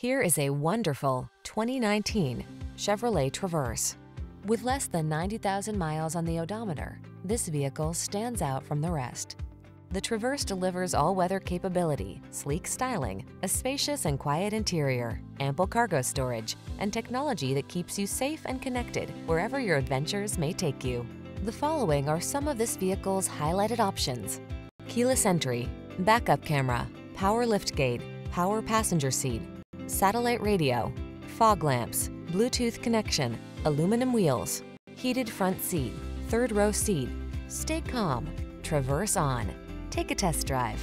Here is a wonderful 2019 Chevrolet Traverse. With less than 90,000 miles on the odometer, this vehicle stands out from the rest. The Traverse delivers all-weather capability, sleek styling, a spacious and quiet interior, ample cargo storage, and technology that keeps you safe and connected wherever your adventures may take you. The following are some of this vehicle's highlighted options. Keyless entry, backup camera, power liftgate, power passenger seat, satellite radio, fog lamps, Bluetooth connection, aluminum wheels, heated front seat, third row seat. Stay calm, traverse on. Take a test drive.